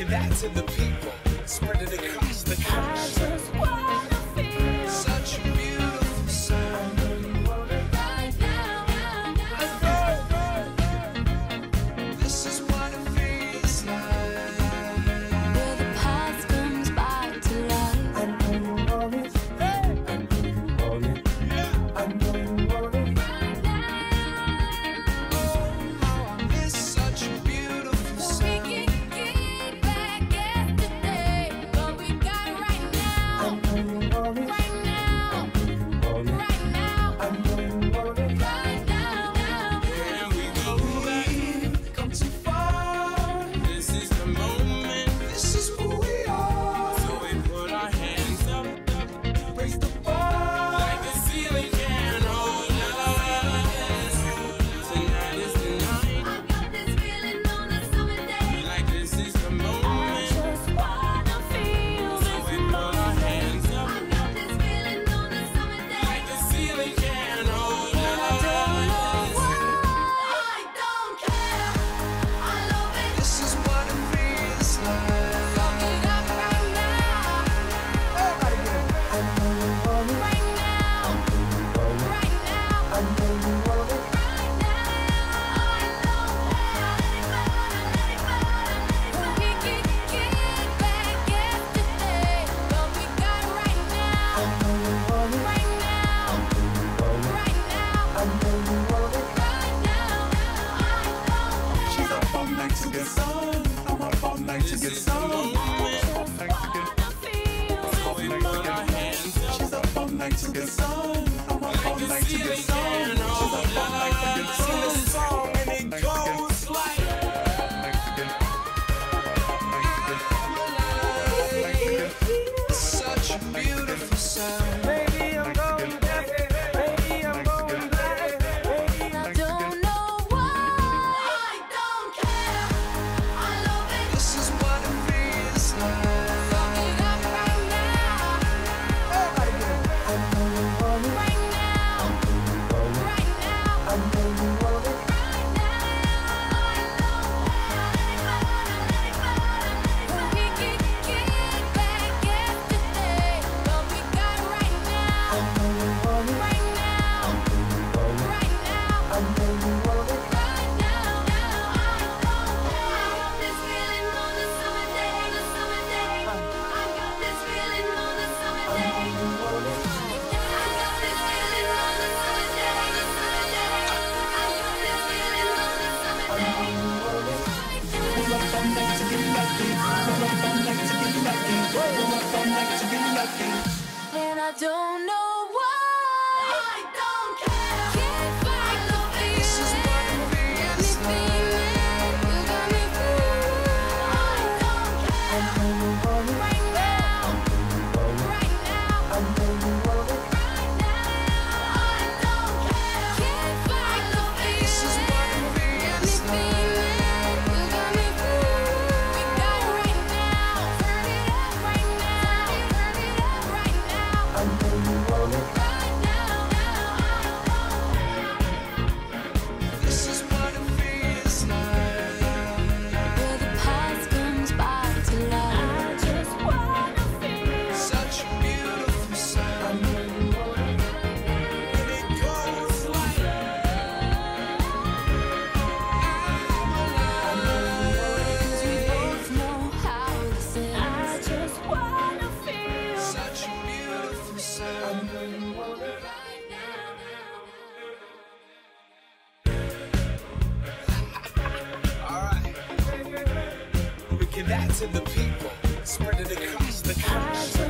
Give that to the people. Spread it again. night to get some. I want all night to get some. And I don't know Give that to the people, spread it across the country.